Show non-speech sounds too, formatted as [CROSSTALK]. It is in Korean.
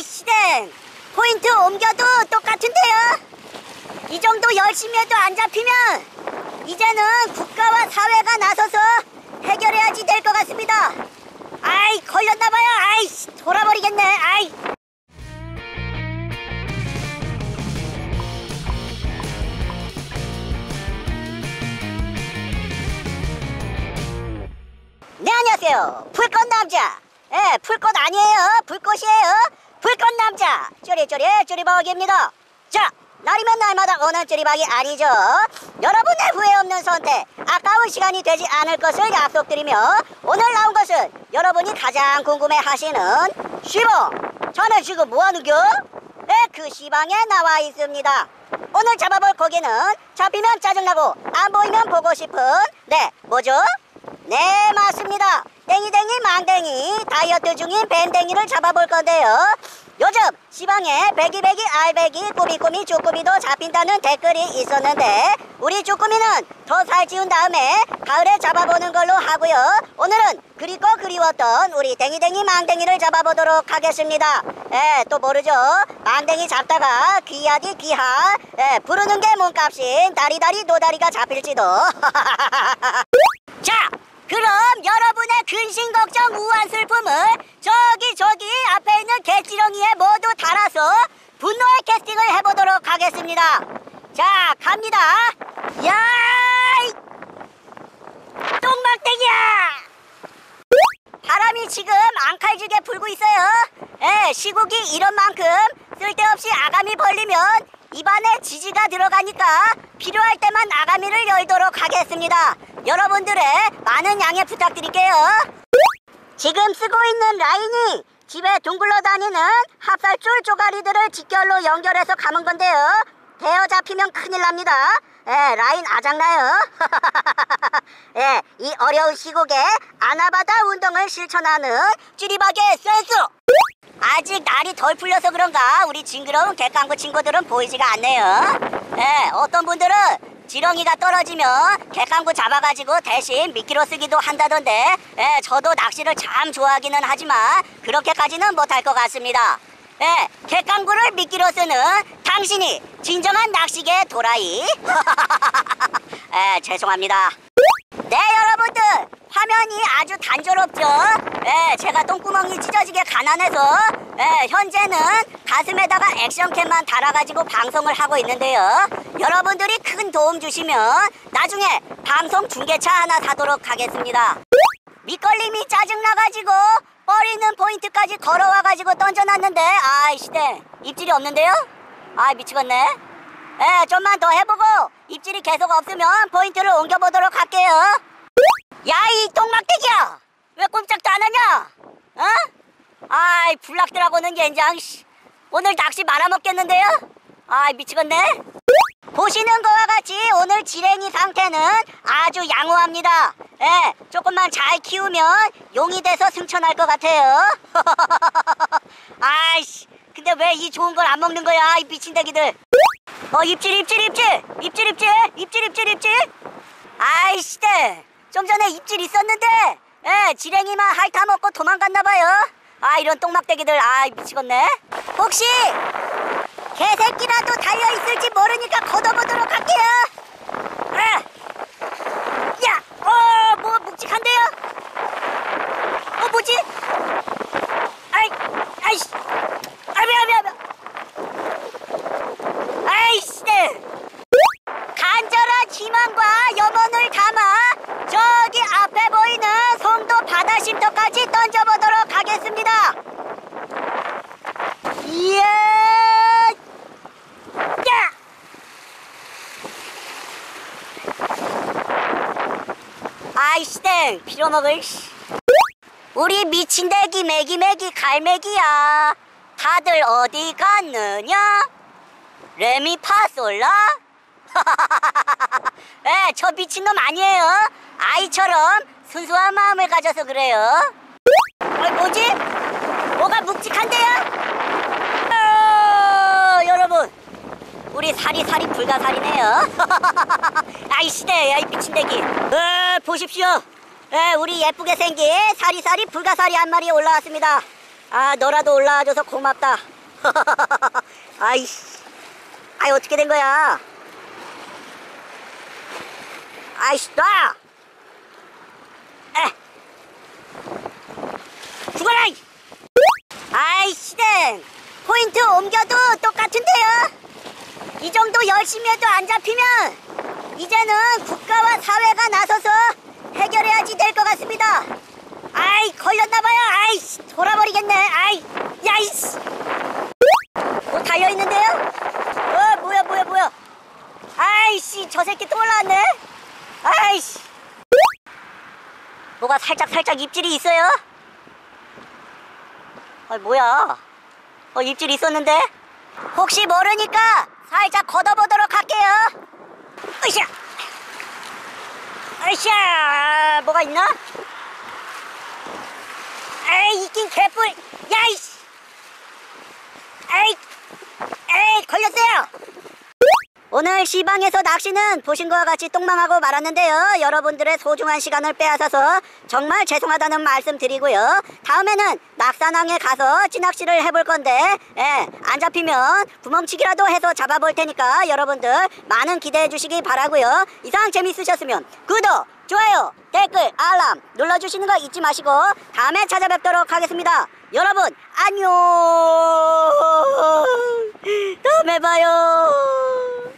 아이씨댕 포인트 옮겨도 똑같은데요. 이 정도 열심히 해도 안 잡히면 이제는 국가와 사회가 나서서 해결해야지 될 것 같습니다. 아이 걸렸나봐요. 아이씨 돌아버리겠네. 아이. 네 안녕하세요. 풀꽃 남자. 예 풀꽃 아니에요. 불꽃이에요 불꽃 남자 쪼리쪼리 쪼리박입니다. 자 날이면 날마다 오는 쪼리박이 아니죠. 여러분의 후회 없는 선택 아까운 시간이 되지 않을 것을 약속드리며 오늘 나온 것은 여러분이 가장 궁금해 하시는 시방 자네 지금 뭐하는겨? 네그 시방에 나와 있습니다. 오늘 잡아볼 고기는 잡히면 짜증나고 안 보이면 보고 싶은 네 뭐죠? 네 맞습니다 땡이땡이 망땡이. 다이어트 중인 뱀땡이를 잡아볼 건데요. 요즘 시방에 베기베기 알배기 꾸미꾸미 쭈꾸미도 잡힌다는 댓글이 있었는데 우리 쭈꾸미는 더 살찌운 다음에 가을에 잡아보는 걸로 하고요. 오늘은 그립고 그리웠던 우리 땡이땡이 망땡이를 잡아보도록 하겠습니다. 예, 또 모르죠? 망땡이 잡다가 귀하디 귀하. 예, 부르는 게 몸값인 다리다리 노다리가 잡힐지도. [LAUGHS] 자 그럼 여러분의 근심 걱정 우한 슬픔을 저기 저기 앞에 있는 개지렁이에 모두 달아서 분노의 캐스팅을 해보도록 하겠습니다. 자 갑니다. 야이! 똥막대기야! 바람이 지금 앙칼지게 불고 있어요. 예, 시국이 이런 만큼 쓸데없이 아가미 벌리면 입안에 지지가 들어가니까 필요할 때만 아가미를 열도록 하겠습니다 여러분들의 많은 양해 부탁드릴게요. 지금 쓰고 있는 라인이 집에 둥글러 다니는 합살줄 쪼가리들을 직결로 연결해서 감은 건데요. 대어 잡히면 큰일 납니다. 예, 라인 아작나요? [LAUGHS] 예, 이 어려운 시국에 아나바다 운동을 실천하는 찌리박의 센스 아직 날이 덜 풀려서 그런가 우리 징그러운 객강구 친구들은 보이지가 않네요. 예, 어떤 분들은 지렁이가 떨어지면 객강구 잡아가지고 대신 미끼로 쓰기도 한다던데 예, 저도 낚시를 참 좋아하기는 하지만 그렇게까지는 못할 것 같습니다. 예, 객강구를 미끼로 쓰는 당신이 진정한 낚시계 도라이. [LAUGHS] 예, 죄송합니다. 네 여러분들 화면이 아주 단조롭죠? 예, 제가 똥구멍이 찢어지게 가난해서 예, 현재는 가슴에다가 액션캠만 달아가지고 방송을 하고 있는데요 여러분들이 큰 도움 주시면 나중에 방송 중계차 하나 사도록 하겠습니다 밑걸림이 짜증나가지고 버리는 포인트까지 걸어와가지고 던져놨는데 아이 시대 입질이 없는데요? 아 미치겠네 예, 좀만 더 해보고 입질이 계속 없으면 포인트를 옮겨보도록 할게요. 야, 이 똥막대기야! 왜 꼼짝도 안 하냐? 어? 아이, 불락들하고는 젠장, 씨. 오늘 낚시 말아먹겠는데요? 아이, 미치겠네? 보시는 거와 같이 오늘 지랭이 상태는 아주 양호합니다. 예, 조금만 잘 키우면 용이 돼서 승천할 것 같아요. [LAUGHS] 아이씨, 근데 왜 이 좋은 걸 안 먹는 거야, 이 미친대기들. 어 입질 입질 입질 입질 입질 입질 입질 입질 아이씨 좀 전에 입질 있었는데 예 지랭이만 핥아 먹고 도망갔나 봐요 아 이런 똥막대기들 아 미치겠네 혹시 개새끼라도 달려있을지 모르니까 걷어보도록 할게요. 예. 야어 뭐 묵직한데요? 어 뭐지? 아이 아이씨. 아비 아비 아비 아이씨 간절한 희망과 염원을 담아 저기 앞에 보이는 송도 바다 심터까지 던져보도록 하겠습니다. 이야 야! 땡 빌어먹을 우리 미친 대기 매기 매기 갈매기야 다들 어디 갔느냐 레미파솔라? [LAUGHS] 에, 저 미친놈 아니에요. 아이처럼 순수한 마음을 가져서 그래요. 어, 뭐지? 뭐가 묵직한데요? 어, 여러분, 우리 살이 살이 불가살이네요. [LAUGHS] 아이 시대, 아이 미친 대기. 어, 보십시오. 에, 우리 예쁘게 생긴 사리사리 불가사리 한 마리 올라왔습니다. 아 너라도 올라와줘서 고맙다 [LAUGHS] 아이씨 아이 어떻게 된 거야 아이씨 놔 에. 죽어라 이. 아이씨는 포인트 옮겨도 똑같은데요 이 정도 열심히 해도 안 잡히면 이제는 국가와 사회가 나서서 해결해야지 될 것 같습니다. 아이 걸렸나봐요. 아이씨 돌아버리겠네. 아이 야이씨. 뭐 달려 있는데요? 어 뭐야 뭐야 뭐야. 아이씨 저 새끼 또 올라왔네. 아이씨. 뭐가 살짝 살짝 입질이 있어요? 아 뭐야? 어 입질 있었는데? 혹시 모르니까 살짝 걷어보도록 할게요. 으쌰 으쌰 뭐가 있나? 에이 있긴 개뿔 야이씨 에이 에이 걸렸어요 오늘 시방에서 낚시는 보신 것과 같이 똥망하고 말았는데요. 여러분들의 소중한 시간을 빼앗아서 정말 죄송하다는 말씀 드리고요. 다음에는 낙산항에 가서 찌낚시를 해볼 건데, 예, 안 잡히면 구멍치기라도 해서 잡아볼 테니까 여러분들 많은 기대해 주시기 바라고요. 이상 재밌으셨으면 구독, 좋아요, 댓글, 알람 눌러주시는 거 잊지 마시고 다음에 찾아뵙도록 하겠습니다. 여러분 안녕. 다음에 봐요.